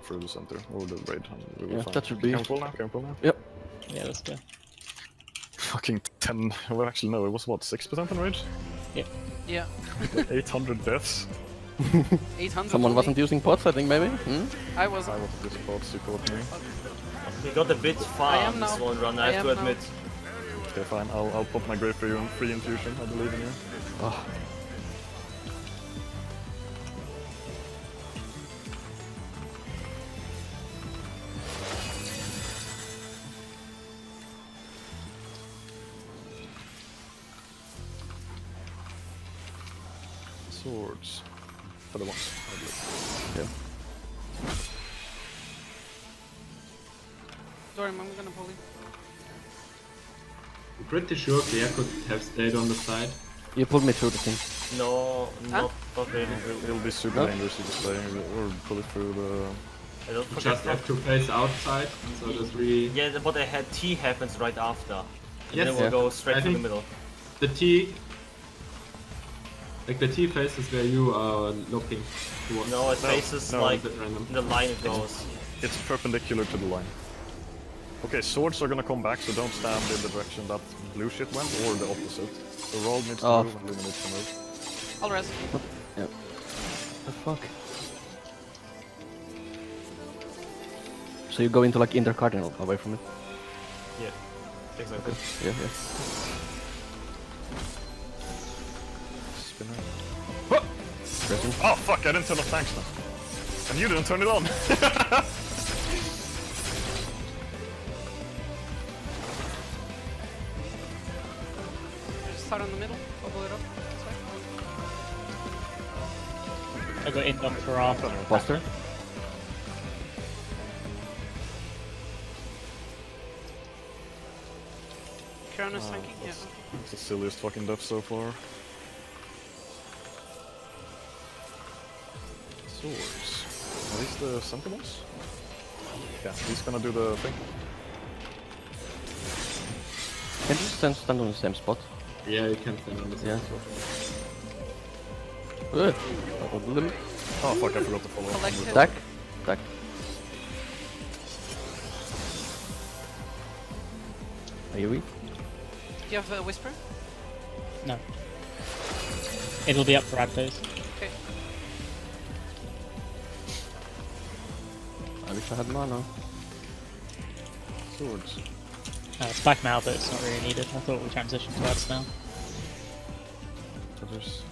go through the center or the raid. And we will Yeah, find. that should be- Careful now, careful now. Yep. Yeah, let's go. Fucking 10. Well, actually, no, it was what, 6% in rage? Yeah, Yeah. 800 deaths. 800. Someone wasn't using pots, I think, maybe? Hmm? I wasn't. I was this spot, you caught me. We got a bit far I am on this one run, I, I have to am now. admit. Okay, fine. I'll, I'll pop my Grave for you and free infusion. I believe in you. Oh, yeah. Sorry, I'm gonna pull you. I'm pretty sure Clea could have stayed on the side. You pulled me through the thing. No, Huh? not, not really. It'll, it'll be super No? dangerous if you stay or pull it through the. I don't You just that. have to face outside, so there's really... Yeah, but I had T happens right after. And Yes. then we'll Yeah. go straight I to the middle. The T... Like the T faces where you are looking towards. No, it faces no, like Is random? the line it goes. It's perpendicular to the line. Okay, swords are gonna come back, so don't stand in the direction that blue shit went, or the opposite. So roll needs to Oh. move and Luna needs to move. I'll rest. Yeah. The fuck? So you go into like intercardinal away from it? Yeah, exactly. Yeah, yeah. Pressing. Oh fuck, I didn't turn off tanks now. And you didn't turn it on! Just start in the middle. Bubble it up. Sorry. I got in on for after. Buster? Kieran is Oh, tanking. Yeah. that's- It's the silliest fucking death so far. Swords. Are these the sentinels? Yeah, he's gonna do the thing. Can you stand, stand on the same spot? Yeah, you can stand on the side. Yeah. Ugh. That was a little- Oh fuck, I forgot to follow up. on Collective. the- Attack. Attack. Are you weak? Do you have a whisper? No. It'll be up for Rakdos. I wish I had mana. Swords. Uh, it's back now, but it's not really needed. I thought we transitioned to ads now. Others.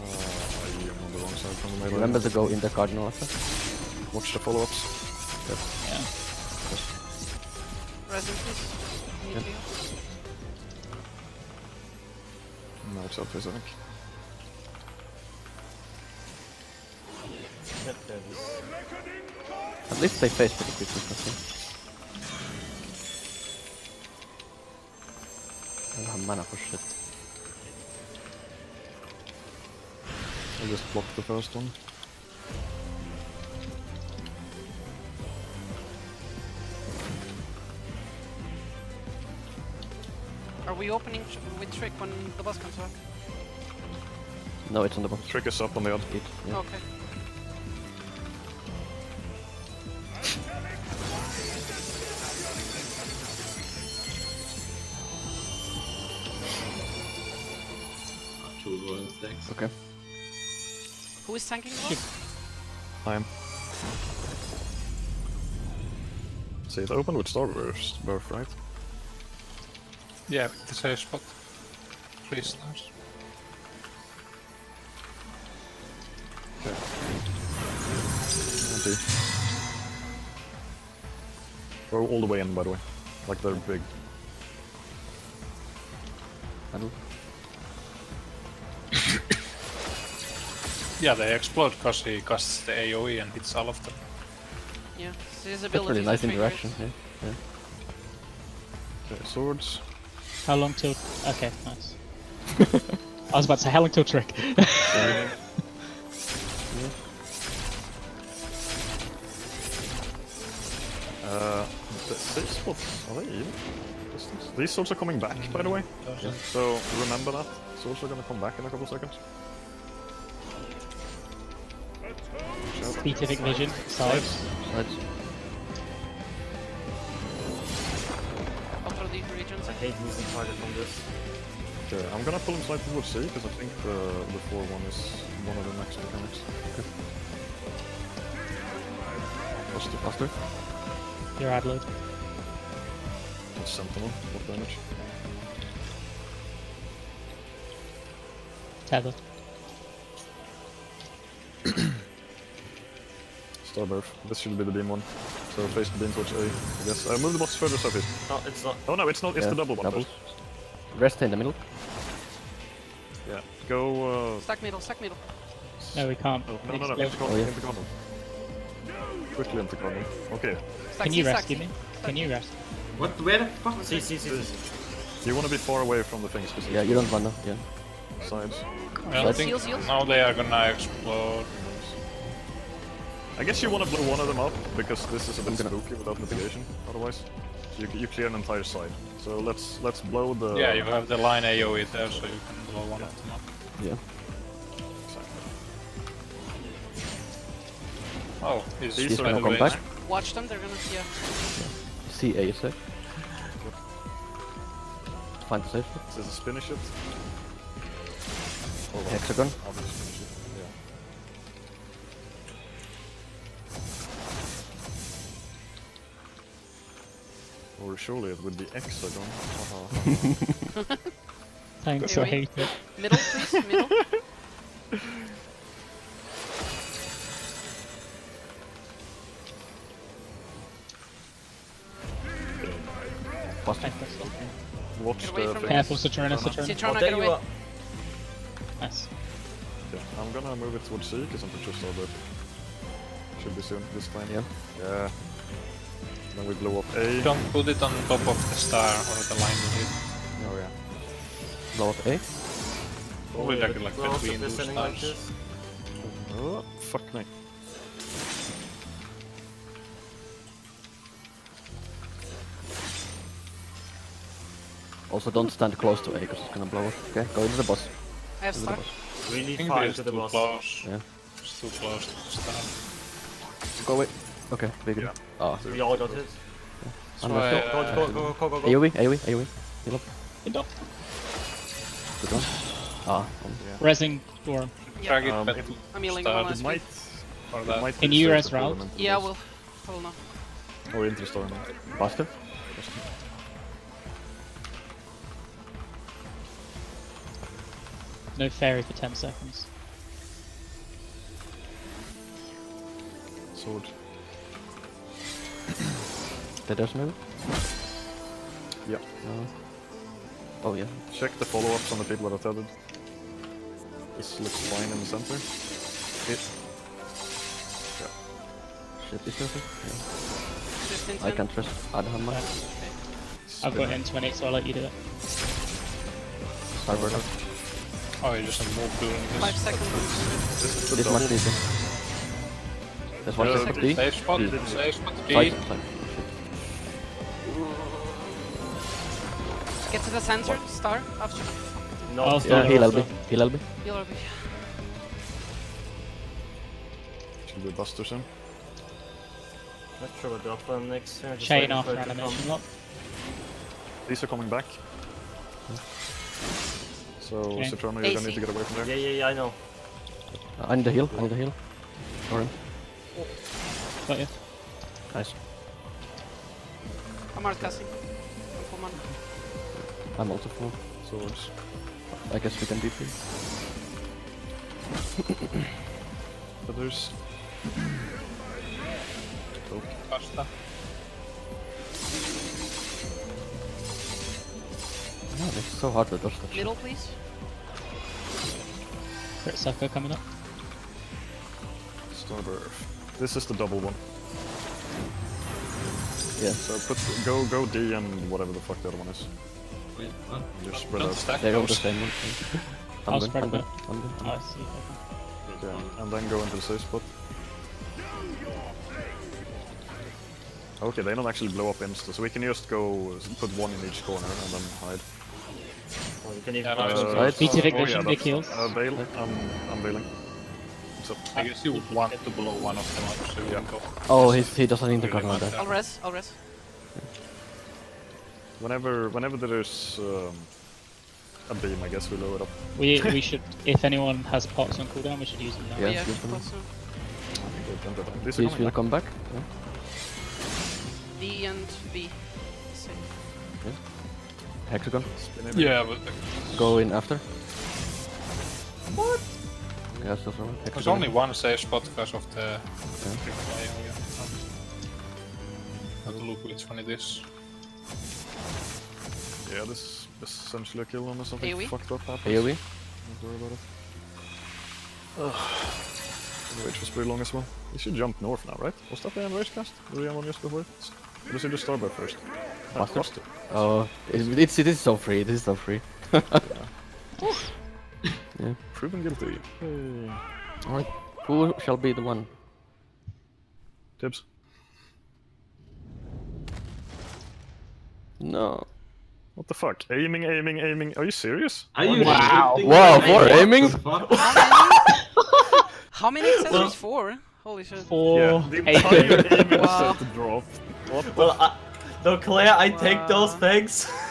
Uh, I'm on the wrong side from the melee. Remember to go intercardinal after? Watch the follow-ups. Yeah. Resin, please. Need Yeah. No, it's up, I think. Yeah, there it is. At least they face pretty quickly, I think. I don't have mana for shit. I just blocked the first one. Are we opening tr- with trick when the boss comes back? No, it's on the box. Trick is up on the other. It, yeah. Okay. Two rolling stacks. Okay. Who is tanking the boss? Time. See, it opened with Starburst, birth, right? Yeah, the safe spot. Three stars. Okay. Empty. Go all the way in, by the way. Like they're big. Battle. Yeah, they explode because he casts the AoE and hits all of them. Yeah. So his That's ability really nice interaction. Yeah. yeah. Okay, swords. How long till? Okay, nice. I was about to say how long till trick. Uh, the safe spots, are they even? These swords are coming back, by the way. So remember that. Swords are gonna come back in a couple seconds. Beatific Vision, sides. Sides. After. I hate losing target from this. Okay, I'm gonna pull him slightly towards C because I think the the four one is one of the next mechanics. the faster. Your ad load. It's Sentinel, what damage? Tether. Starbirth. This should be the beam one. So face the beam towards A, I guess. Uh, move the bots further southeast. No, it's not. Oh no, it's not, it's Yeah, the double one. double. first. Rest in the middle. Yeah. Go, uh... Stack middle, stack middle. No, we can't. Oh, no, no, no, Explode. into Cardinal, Oh, yeah. into Cardinal. Quickly into Okay. Stack Can you stack rescue me? Can you rest? What? Where the fuck? See, see, see, see. You wanna be far away from the things, because Yeah, you don't wanna. Yeah. sides. I think Heals, heals. now they are gonna explode. I guess you wanna blow one of them up, because this is a bit gonna- spooky without mitigation, otherwise. So you, you clear an entire side. So let's let's blow the... Yeah, you have the line AoE there, so you can blow one of them up. Yeah. Exactly. Oh, he's These by are gonna come back. Watch them, they're gonna, see yeah. C A is safe. Find the safe spot. This is a spinny shit. Hold on. Hexagon. I'll Or surely it would be hexagon. Thanks, Wait, I hate it. Middle, please, middle. Faster. Fantastic. Watch the from things. Careful, Saturna, Saturna. Saturna. Citrona, get there you away. are. Nice. Yeah, I'm gonna move it towards C because I'm pretty sure Starbirth should be soon this time. Yeah. Yeah. Then we blow up A. Don't put it on top of the star or the line with it. Oh yeah. Blow up A. Oh, Probably like, like Close between two they're like stars. this. Oh, fuck me. Also, don't stand close to A because it's gonna blow up. Okay, go into the boss. I have Into star. We need think five it's to the too boss. close. Yeah. It's too close to the star. Go away. Okay, big. Yeah. Ah, We all got hit. So Unless I, go- Go, uh, go, go, go, go, go. AoE, AoE, AoE. Heal up. Good up. Good one. Ah, um, Resing Gorm. drag it Um, back it- to I'm healing Star. one It last might... for It that. might Can be you safe res to pull route? them into Yeah, this. we'll. Hold on. Or into Star now. faster. No fairy for 10 seconds. Sword. Tethers maybe? Yeah. No. Oh yeah. Check the follow-ups on the people that are tethered. This looks fine in the center. Hit. Shit, is that it? Yeah. I can't trust Adham. Yeah. I've got him 20, so I'll let you do it. Starbirth. Oh, you just move during Five this. seconds. This is This double. much easy. There's one Uh, second B. Safe spot, safe spot, Side, B. side. Get to the center, star, after. No, I'll it's Yeah, not heal also. LB. Heal LB. Heal RB. Should be Buster something? Not sure what the upper next. here, Chain waiting after for it to come. animation lock. These are coming back. So, Okay. Citrona, you're gonna need to get away from there. Yeah, yeah, yeah, I know. Uh, I need a heal. I need a heal. Orin. Got you. Nice. I'm hard casting. I'm full mana. I'm also full. Swords. I guess we can DP. Feathers. Pasta. No, it's so hard to dodge that shit. Middle, please. Crit sucker coming up. Starbirth. This is the double one. Yeah. So put go go D and whatever the fuck the other one is. Wait, what? Just spread Don't out. stack They're all the those. same. I'll spread I'm a bit. I'm good, I'm Oh, I good. see. Yeah, and then go into the safe spot. Okay, they don't actually blow up insta, so we can just go put one in each corner and then hide. Or you can even Yeah, no, uh, it's Right. Beatific oh, yeah, big heals. Uh, bail. I'm, I'm bailing. So, I guess you would want to blow one of them up so you Yeah. can go. Oh, he's, he doesn't intercut Really like want that. I'll res, I'll res. Whenever whenever there's um, a beam, I guess we lower it up. We we should, if anyone has pots on cooldown, we should use them now. Yeah. yeah, use them. also. I think they've. These are Please coming will back. come back. Yeah. D and B. Same. Hexagon. Yeah, but Go in after. What? Yeah, still so. there's only one safe spot because of the triple AoE. Have to look which one it is. Yeah, this is essentially a kill unless something AoE? fucked up happens. AoE. Don't worry about it. The Rage was pretty long as well. You should jump north now, right? Was that the end rage cast? Did we have one just before it? Or does he just starbirth first? Master? crossed it. Oh, it, it's it is so free. This is so free. yeah Proven guilty. Hey. All right. Who shall be the one? Tips. No. What the fuck? Aiming, aiming, aiming. Are you serious? Are you Wow. Wow, me? for What aiming? How many accessories? Four? Holy shit. Four, yeah, the eight. entire aiming Wow. set dropped. What the Well, I, no, Claire, I take those things.